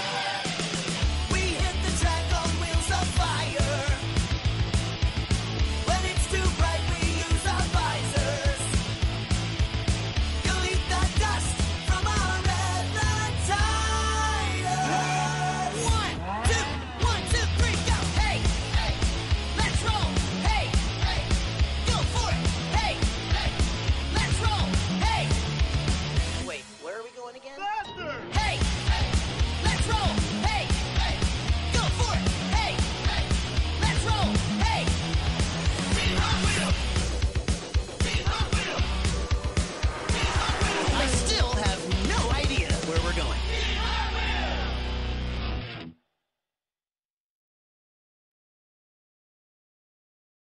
Yeah.